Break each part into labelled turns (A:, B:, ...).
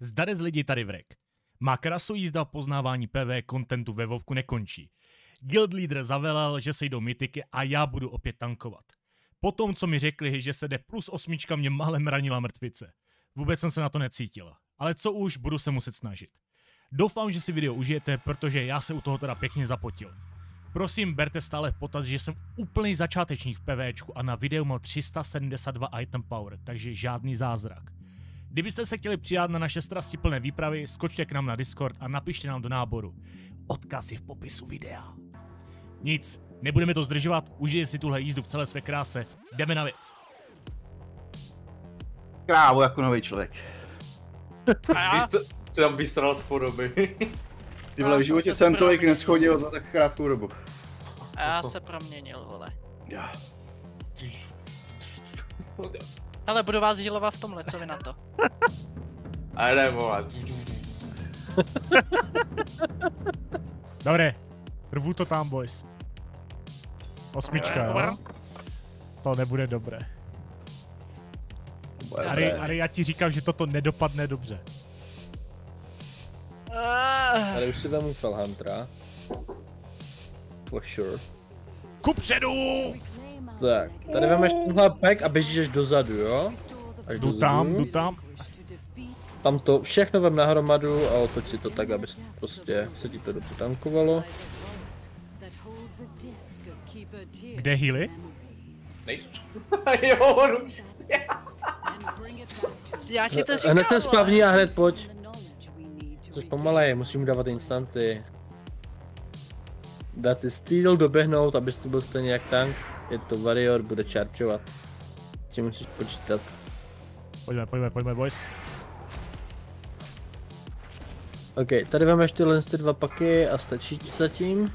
A: Zdare z lidi tady vrek. Má krasu jízda poznávání PV kontentu ve Vovku nekončí. Guild leader zavelel, že se jdou mytiky a já budu opět tankovat. Potom, co mi řekli, že se jde plus osmička, mě malem ranila mrtvice. Vůbec jsem se na to necítil. Ale co už, budu se muset snažit. Doufám, že si video užijete, protože já se u toho teda pěkně zapotil. Prosím, berte stále v potaz, že jsem úplný začátečník v PVčku a na videu mám 372 item power, takže žádný zázrak. Kdybyste se chtěli přidat na naše strastiplné výpravy, skočte k nám na Discord a napište nám do náboru. Odkaz je v popisu videa. Nic, nebudeme to zdržovat, užijte si tuhle jízdu v celé své kráse, jdeme na věc.
B: Krávo jako nový člověk.
C: A já...
D: Víš, co, co tam vysral z podoby?
B: Ty vole, v životě jsem tolik neschodil za tak krátkou dobu.
C: A já se proměnil, vole.
B: Já.
C: Hele, budu vás healovat v tomhle, co vy na to?
D: Ale ne, vole.
A: Dobré, rvu to tam, boys. Osmička, jo? To nebude dobré. Ari. Ari, já ti říkám, že toto nedopadne dobře.
C: Ah,
E: Tady už si vemu Felhuntera. For sure.
A: Kupředu!
E: Tak, tady vemeš tenhle pack a běžíš až dozadu, jo? Až
A: Jdu
E: dozadu.
A: tam, jdu tam.
E: Tam to všechno vem na hromadu a otoč si to tak, aby prostě se ti to dobře tankovalo.
A: Kde healy?
D: Nejsou. jo,
C: já ti to říkám,
E: Hned se spavní a hned pojď. Což pomalej, musím mu dávat instanty. Dát si steel, doběhnout, abys to byl stejně jak tank. Je to warrior, bude chargeovat. S tím musíš počítat.
A: Pojďme, pojďme, pojďme, boys.
E: OK, tady vemeš tyhle ty dva paky a stačí ti zatím.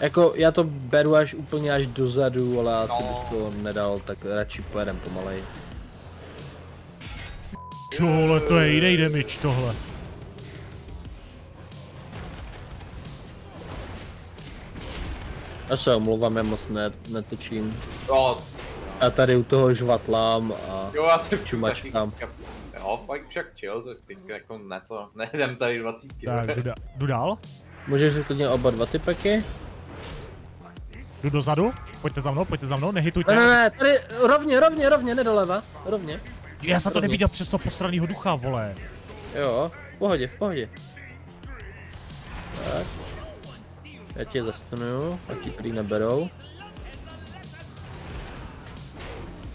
E: Jako, já to beru až úplně až dozadu, ale asi
D: No.
E: bych to nedal, tak radši pojedem pomalej.
A: Čole, to je jiný damage tohle.
E: Já se omlouvám, já moc ne, netočím.
D: Jo,
E: Já tady u toho žvatlám a
D: jo, já to
E: Čumačkám.
D: Jo, fakt však chill, tak teďka jako ne to, nejdem tady dvacítky.
A: Tak, jdu, dál.
E: můžeš si klidně oba dva ty paky.
A: Jdu dozadu. Pojďte za mnou, pojďte za mnou, nehitujte.
E: Ne, ne, ne, tady rovně, rovně, rovně, nedoleva, rovně.
A: Já jsem to
E: rovně.
A: neviděl přes toho posranýho ducha, vole.
E: Jo, v pohodě, v pohodě. Tak. Já tě zastunuju, a ti prý neberou.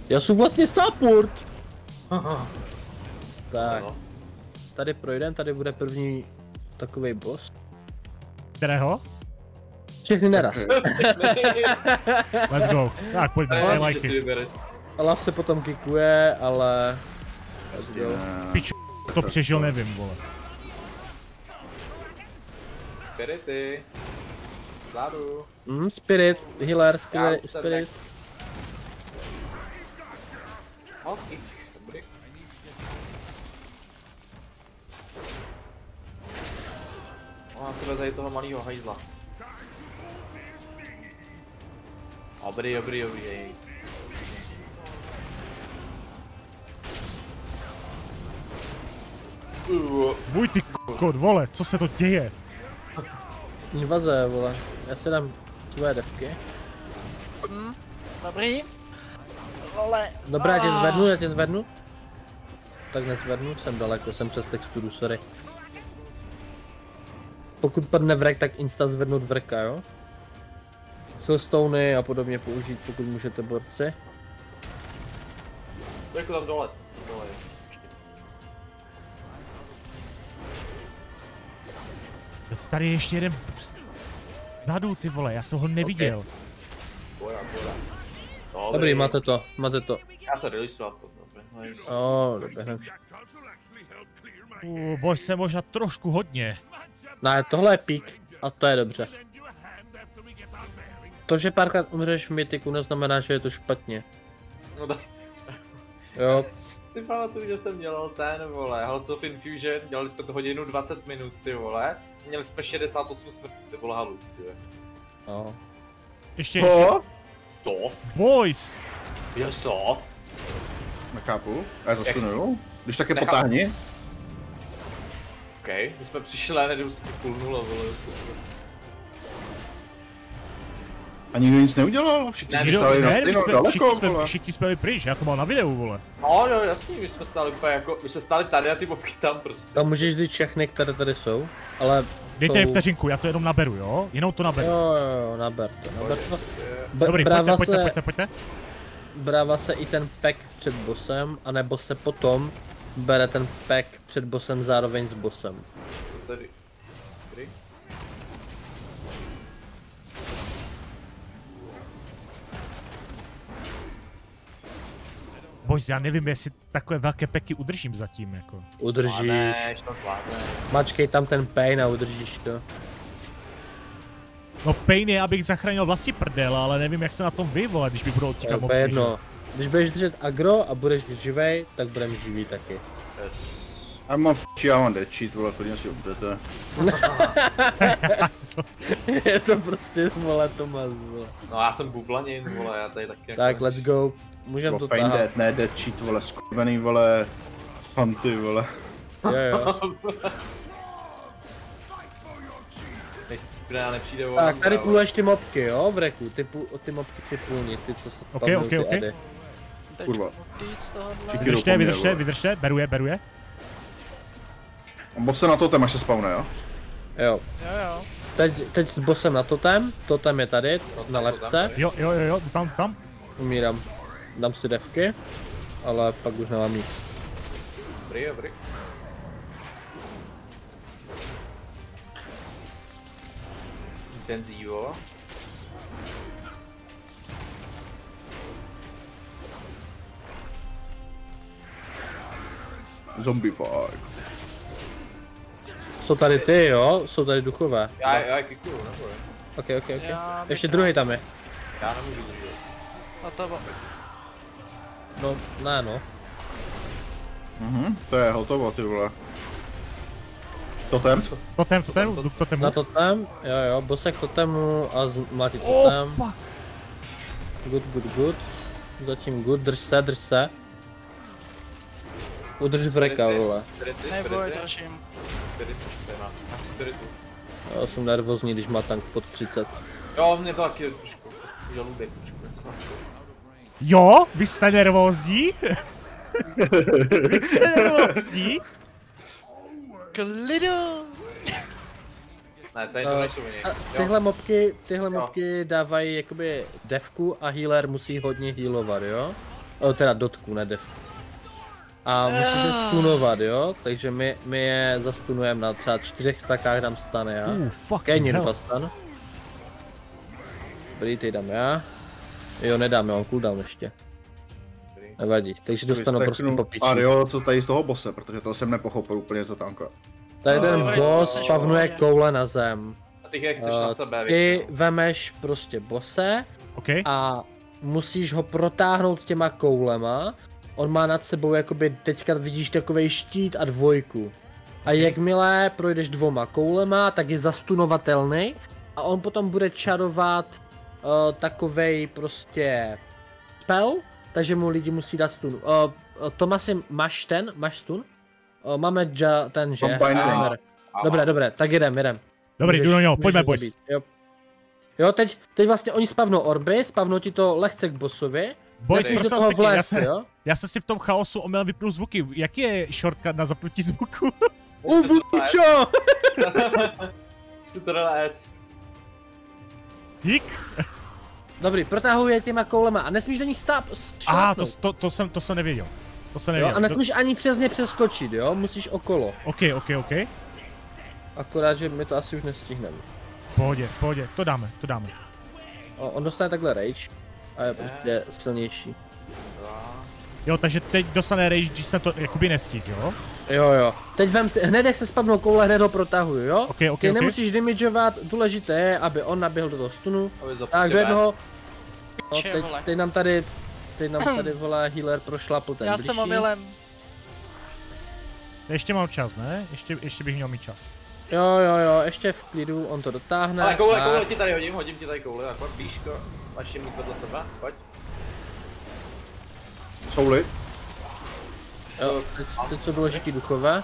E: Já jsem vlastně support! Tak,
D: No.
E: tady projdem, tady bude první takový boss.
A: Kterého?
E: Všechny naraz.
A: Let's go. Tak, pojďme, I like it.
E: Olaf se potom kikuje, ale... Let's go.
A: Piču, to přežil, nevím, vole.
D: Spirity. Vzadu.
E: Mm, spirit, healer,
D: Já
E: spirit,
D: Ok, dobrý. Má sebe tady toho malého hajzla. Dobrý, dobrý, dobrý, hej.
A: Můj ty kokot, vole, co se to děje?
E: Invaze, vole. Já si dám tvoje devky.
C: Hm, dobrý. Vole.
E: Dobrá, já tě zvednu, já tě zvednu. Tak nezvednu, jsem daleko, jsem přes texturu, sorry. Pokud padne vrek, tak insta zvednout vrka, jo? Stony a podobně použít, pokud můžete borci.
D: jako tam dole. Dole je.
A: Tady je ještě jeden... Zadu, ty vole, já jsem ho neviděl.
D: Poda, poda.
E: Dobrý, máte to, máte to.
D: Já se releasovat to, dobře. Nice.
E: O, doběhneme vše.
A: Uh, boj se možná trošku hodně.
E: Ne, tohle je pík a to je dobře. To, že párkrát umřeš v mytiku, neznamená, že je to špatně.
D: No tak.
E: Jo,
D: Si pamatuju, že jsem dělal ten, vole, House of Infusion, dělali jsme to hodinu 20 minut, ty vole. Měli jsme 68 smrtí, to bylo halus, ty vole.
E: no.
A: Ještě, ještě.
B: Co?
D: Co?
A: Boys!
D: Je to?
B: Nechápu. Já to stunuju. Když tak je
D: Nechám-
B: potáhni.
D: my jsme přišli a nejdou si půl nula, vole.
B: A nikdo nic neudělal? Všichni
D: Ne,
B: stáli na stejno
A: jsme,
B: daleko,
A: všichni, jsme,
B: vole.
A: všichni jsme byli pryč, já to mám na videu, vole.
D: No jo, jasný, my jsme stáli úplně jako, my jsme stáli tady a ty bobky tam prostě.
E: Tam můžeš vzít všechny, které tady jsou, ale...
A: Dejte je
E: jsou-
A: vteřinku, já to jenom naberu, jo? Jenom to naberu.
E: Jo, jo, jo, naber to, naber to. B-
A: Dobrý, pojďte,
E: brává,
A: pojďte,
E: se,
A: pojďte, pojďte.
E: brává se i ten pack před bossem, anebo se potom bere ten pack před bossem zároveň s bossem.
D: Tady. Tady.
A: Boys, já nevím, jestli takové velké peky udržím zatím, jako.
E: Udržíš,
D: Zvládneš, to zvládneš.
E: mačkej tam ten pain a udržíš to.
A: No pain je, abych zachránil vlastní prdel, ale nevím, jak se na tom vy, vole, když mi budou
E: úplně
A: mobky,
E: jedno. Když budeš držet agro a budeš živej, tak budeme živí taky.
D: Yes.
B: A mám f***či, já mám dead cheat, vole, klidně si udete.
E: Je to prostě vole Tomas, vole.
D: No já jsem bublanin, vole, já tady taky jako
E: Tak, let's go. Můžem to
B: fine
E: tahat.
B: dead, ne dead cheat, vole, skurvený, vole, panty, vole.
E: Jo, jo.
D: Nech cipne, nepřijde o
E: Tak, tady půleš ty mobky, jo, v reku. Ty, pů, ty mobky si půlni, ty, co se
A: Ok,
E: spavnují,
A: ok,
E: ty
A: ok.
E: ady.
C: Teď
B: Kurva.
A: Vydržte, vydržte, vydržte, beru je, beru je.
B: Boss se na to až se spawne, jo?
E: Jo.
C: Jo, jo.
E: Teď, teď s bossem na totem, totem je tady, na lepce.
A: Jo, jo, jo, tam, tam.
E: Umírám. Dám si devky, ale pak už nemám nic.
D: Dobrý, dobrý. Intenzivo.
B: Zombie fuck.
E: Jsou tady ty, jo? Jsou tady duchové.
D: Já, já kikuju, neboj.
E: Ok, ok, ok.
C: Já
E: Ještě druhý tam je.
D: Já nemůžu držet.
C: A to
E: No, ne no.
B: Mhm, to je hotovo, ty vole. Totem?
A: Totem, totem, k totemu.
E: Na totem, jo jo, bosek totemu a zmlátit
A: Oh,
E: totem.
A: fuck.
E: Good, good, good. Zatím good, drž se, drž se. Udrž v reka, vole.
C: Neboj, držím.
D: spiritu.
E: Já jsem nervózní, když má tank pod 30.
D: Jo, mě to taky trošku, žaludek trošku, jak.
A: Jo, vy jste nervózní? vy jste nervózní?
C: Klidu!
D: Ne, tady to
E: Eh,
D: nejsou
E: tyhle mobky, tyhle
D: Jo.
E: mobky dávají jakoby devku a healer musí hodně healovat, jo? O, teda dotku, ne devku. A musí se
C: Ah.
E: stunovat, jo? Takže my, my je zastunujeme na třeba čtyřech stakách dám stane já.
A: Uh, fuck,
E: Kenny dva stan. Dobrý, ty dám já. Jo, nedám, já mám cooldown ještě. Nevadí, takže dostanu prostě po piči.
B: A jo, co tady z toho bose, protože to jsem nepochopil úplně za tanka.
E: Tady ten
C: Oj,
E: boss spavnuje koule na zem.
D: A ty jak chceš
E: Eh,
D: na sebe,
E: Ty
D: většinou.
E: vemeš prostě bose
A: OK,
E: a musíš ho protáhnout těma koulema. On má nad sebou jakoby, teďka vidíš takovej štít a dvojku. A jakmile projdeš dvoma koulema, tak je zastunovatelný a on potom bude čarovat uh, takovej prostě spell, takže mu lidi musí dát stun. Uh, uh, Tomasi, máš ten? Máš stun? Uh, máme ja, ten, že? Dobré, dobré, tak jedem, jedem.
A: dobrý, jdu do něho, pojďme boys.
E: Jo. jo, teď, teď vlastně oni spavnou orby, spavnou ti to lehce k bossovi.
A: Boys, prosím vás
E: toho
A: pěkně, já,
E: vlézt,
A: se,
E: jo?
A: já jsem si v tom chaosu omylem vypnul zvuky. Jaký je shortcut na zapnutí zvuku?
E: Uvučo!
D: Co to dala S?
A: Dík.
E: Dobrý, protahuje těma koulema a nesmíš do nich stáp.
A: Aha, to, to, to, jsem, to jsem nevěděl. To jsem
E: Jo,
A: nevěděl.
E: a nesmíš ani přes ně přeskočit, jo? Musíš okolo.
A: OK, OK, OK.
E: Akorát, že my to asi už nestihneme.
A: Pohodě, pohodě, to dáme, to dáme.
E: O, on dostane takhle rage a je prostě silnější.
A: Jo, takže teď dostane rage, když jsem to jakoby nestihl, jo?
E: Jo, jo. Teď vem, hned jak se spadnou koule, hned ho protahuju, jo?
A: OK, OK,
E: Ty
A: OK.
E: nemusíš damageovat, důležité je, aby on naběhl do toho stunu. Tak, do jednoho. No, teď, teď nám tady, teď nám tady, vole, healer prošlapl ten
C: Já
E: bližší.
C: jsem omylem.
A: Ještě mám čas, ne? Ještě, ještě bych měl mít čas.
E: Jo, jo, jo, ještě v klidu, on to dotáhne.
D: Ale koule,
E: tak.
D: koule ti tady hodím, hodím ti tady koule, tak pojď blížko. Máš je mít vedle sebe, pojď.
B: Jsou lid?
E: Jo, teď, teď jsou důležitý duchové.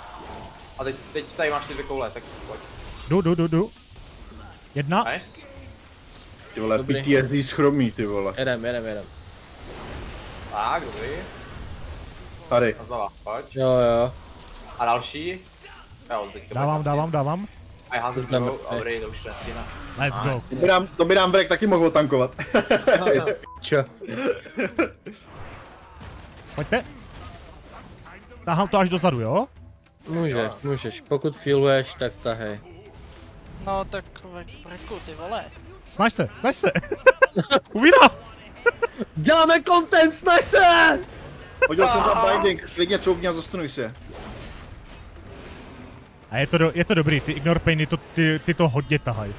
D: A teď, teď tady máš ty dvě koule, tak pojď.
A: Jdu, jdu, jdu, jdu. Jedna.
D: Nice.
B: Ty vole,
E: Dobrý.
B: PTSD schromí, ty vole.
E: Jedem, jedem, jedem.
D: Tak, dobrý.
B: Tady.
D: A znova, pojď.
E: Jo, jo.
D: A další. Jo, teď to
A: Dávám, dávám, dávám.
D: A já házím druhou, dobrý, to už nestihne.
A: Let's go.
B: To by nám, to by nám Vrek taky mohl tankovat.
E: Čo?
A: Pojďte. Tahám to až dozadu, jo?
E: Můžeš, můžeš. Pokud feeluješ, tak tahej.
C: No tak breku, ty vole.
A: Snaž se, snaž se. Uvídám.
E: Děláme content, snaž se!
B: Hodil jsem tam binding, klidně couvni a zastunuj se.
A: A je to, do, je to dobrý, ty ignore painy, to, ty, ty to hodně tahaj.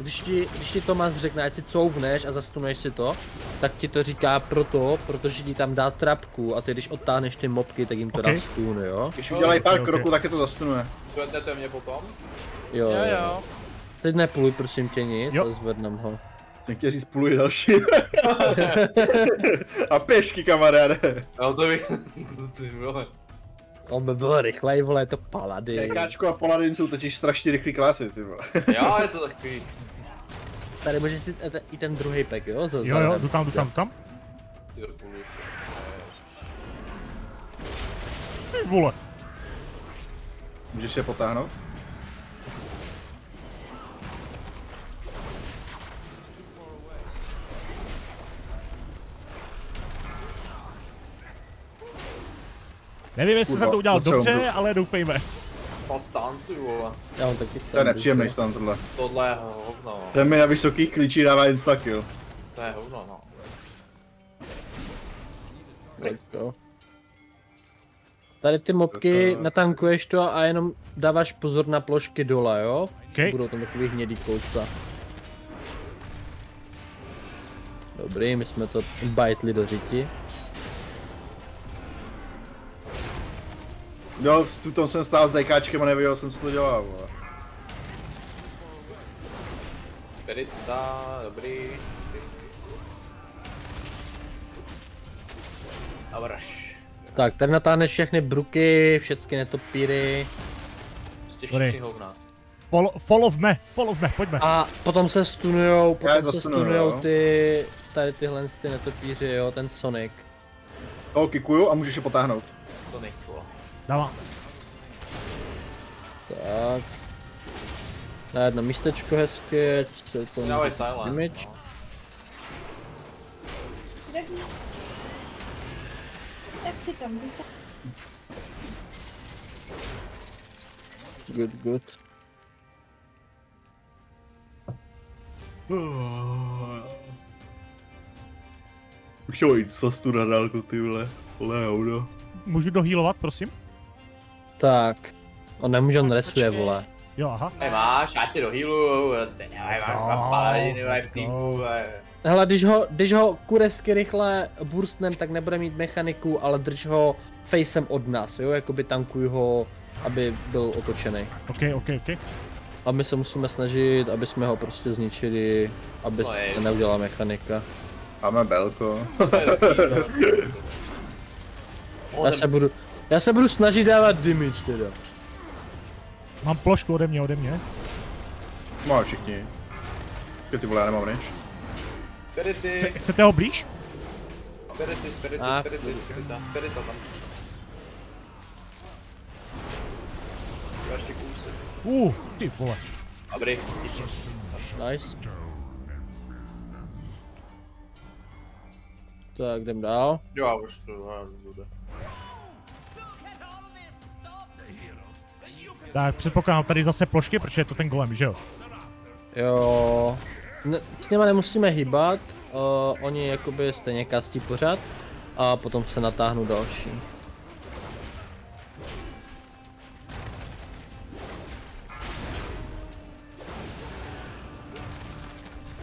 E: Když ti, když ti Tomas řekne, ať si couvneš a zastunuješ si to, tak ti to říká proto, protože ti tam dá trapku a ty když odtáhneš ty mobky, tak jim to
A: Ok.
E: dá stun, jo?
B: Když udělají pár
A: Ok, ok.
B: kroků, tak je to zastunuje.
D: Zvednete mě potom?
E: Jo,
C: Jo, jo.
E: Teď nepluj, prosím tě nic,
A: Jo.
E: a zvednem ho.
B: Jsem chtěl říct půl další. a pěšky, kamaráde.
D: Jo, to bych... ty vole.
E: On by byl rychlej, vole, je to palady.
B: TKčko a Paladin jsou totiž strašně rychlý klasy, ty vole.
D: Jo, je to takový.
E: Tady můžeš si i ten- i ten druhý pack, jo? Za,
A: Jo, jo, jdu tam, jdu tam, tam.
D: Ty
A: vole.
B: Můžeš je potáhnout?
A: Nevím, jestli jsem to udělal dobře,
B: to.
A: ale doufejme.
D: To stan, ty vole.
E: Já mám taky
B: To je nepříjemný stan tohle.
D: Tohle je hovno. no.
B: Ten mi na vysokých klíčích dává instakill.
D: To je hovno, no.
E: Let's go. Tady ty mobky natankuješ to a jenom dáváš pozor na plošky dole, jo?
A: OK.
E: Budou tam takový hnědý kouca. Dobrý, my jsme to bajtli do řiti.
B: Jo, tu tom jsem stál s DKčkem a nevěděl jsem, co to dělá, vole.
D: Dá, dobrý. A vraž.
E: Tak, tady natáhneš všechny bruky, všechny netopíry
D: Prostě všichni hovna.
A: Follow, follow me, follow me, pojďme.
E: a potom se stunujou, potom se stunujou
B: jo.
E: ty, tady tyhle ty netopíři, jo, ten Sonic.
B: Toho kikuju a můžeš je potáhnout.
D: To nech, vole.
A: Dávám.
E: Tak. Na jedno místečko hezké, ať se to damage.
D: no.
F: Jak, si tam?
E: Good, good.
B: Už jo, jít sastu na dálku, ty vole. Vole, hovno.
A: Můžu dohýlovat, prosím?
E: Tak. On nemůže, on resuje, vole.
A: Jo, aha.
D: Tady máš, já tě do healu, teď
A: Let's
D: máš
A: go,
D: dva paladiny týmu.
E: Hele, když ho, když ho kurevsky rychle burstnem, tak nebude mít mechaniku, ale drž ho facem od nás, jo, jakoby tankuj ho, aby byl otočený.
A: OK, OK, OK.
E: A my se musíme snažit, aby jsme ho prostě zničili, aby
D: je-
E: se neudělala mechanika.
B: Máme belko.
E: Já se budu, já se budu snažit dávat damage teda.
A: Mám plošku ode mě, ode mě.
B: Máme všichni. Ty vole, já nemám.
D: Spirity,
A: Chce, chcete ho blíž?
D: spirity, spirity,
E: Ah,
D: spirity, spirita, spirita tam. Ještě kousek.
A: Uh, ty vole.
D: Dobrý.
E: Nice. Tak, jdem dál.
D: Jo, už to já bude.
A: Tak předpokládám tady zase plošky, protože je to ten golem, že jo?
E: Jo. Ne, s něma nemusíme hýbat, uh, oni jakoby stejně kastí pořád a potom se natáhnou další.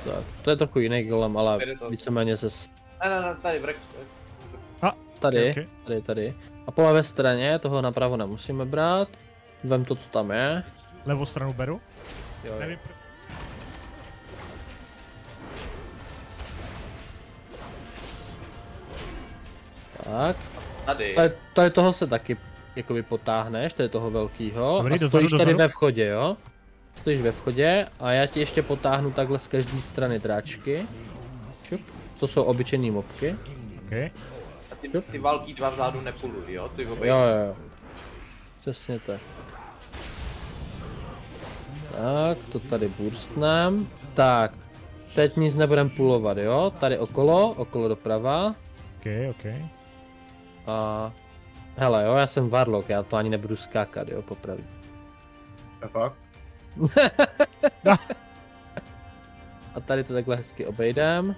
E: Tak, to je trochu jiný golem, ale víceméně se
D: Ne, ne, ne, tady vrek.
E: tady,
A: Ok, ok.
E: tady, tady. A po levé straně toho napravo nemusíme brát. Vem to, co tam je.
A: Levou stranu beru.
E: Jo, jo.
A: Nevím,
E: Tak,
D: Tady.
E: tady, tady toho se taky jakoby potáhneš, to je toho velkýho,
A: Dobrý,
E: a
A: dozadu,
E: stojíš tady
A: dozadu.
E: ve vchodě, jo? Stojíš ve vchodě a já ti ještě potáhnu takhle z každé strany dráčky. Čup. To jsou obyčejný mobky.
A: Okay.
D: A ty, ty válký dva vzadu nepulují, jo? Ty
E: Jo, jo, jo. Přesně tak. Tak, to tady burstnem. Tak, teď nic nebudem pulovat, jo? Tady okolo, okolo doprava.
A: Okay, okay.
E: A... Hele, jo, já jsem Warlock, já to ani nebudu skákat, jo, popravdě.
B: A pak?
E: A tady to takhle hezky obejdem.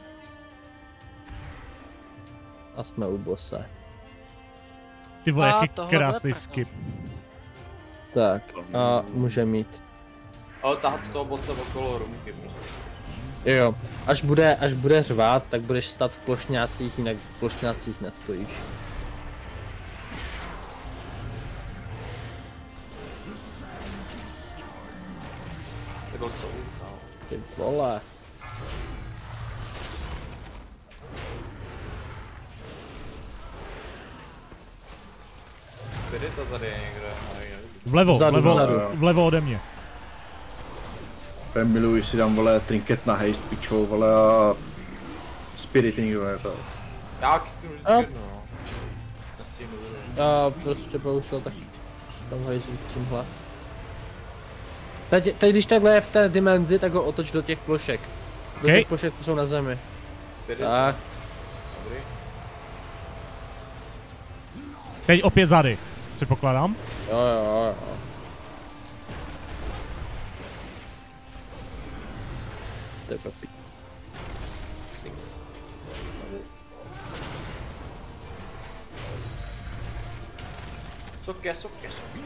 E: A jsme u bose.
A: Ty vole, jaký krásný skip.
E: Tak, a může mít.
D: Ale tahat toho bose okolo rumky prostě.
E: Jo, až bude, až bude řvát, tak budeš stát v plošňácích, jinak v plošňácích nestojíš.
D: Ty no.
E: Ty vole.
D: Spirita tady je někde.
A: Vlevo,
E: Vzadu,
A: vlevo,
E: vzadu.
A: vlevo ode mě.
B: Já miluji, si dám, vole, trinket na haste, pičou, vole, a... Spirit nikdo to.
D: Já kiknu vždycky
E: A-
D: jedno, no. Bude.
E: Já prostě bohužel tak tam hajzlu tímhle. Teď, teď když takhle je v té dimenzi, tak ho otoč do těch plošek. Do
A: Okej.
E: těch plošek, co jsou na zemi.
D: Spirit,
E: Tak,
D: dobrý.
A: Teď opět zady. Předpokládám.
E: jo jo jo. To je papí.
D: Soké, soké, soké.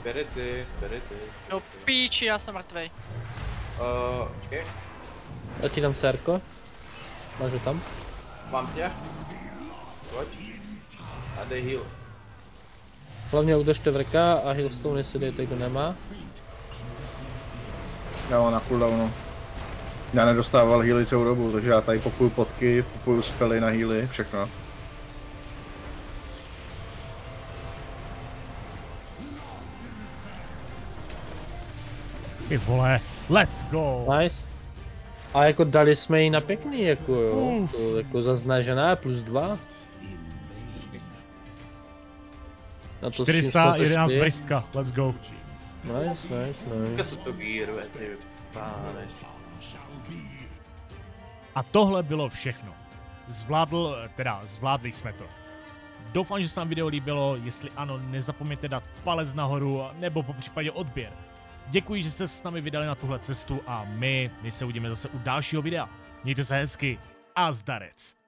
D: Spirity, spirity.
C: Do píči, já jsem mrtvej.
D: Uh, počkej,
E: Já ti dám sérko. Máš ho tam?
D: mám tě. Pojď. A dej heal.
E: Hlavně udržte vrka a healstone jestli dejte, kdo nemá.
B: Já mám na cooldownu. Já nedostával healy celou dobu, takže já tady popuju potky, popuju spely na healy, všechno.
A: Ty vole, let's go.
E: Nice. A jako dali jsme ji na pěkný, jako jo. To, jako zaznažená plus dva. Na to, s čím jste
A: 411
E: šli.
A: bristka, let's go.
E: Nice, nice, nice.
D: se to gíruje, ty páne.
A: A tohle bylo všechno. Zvládl, teda zvládli jsme to. Doufám, že se vám video líbilo, jestli ano, nezapomeňte dát palec nahoru nebo po případě odběr. Děkuji, že jste se s námi vydali na tuhle cestu a my, my se uvidíme zase u dalšího videa. Mějte se hezky a zdarec.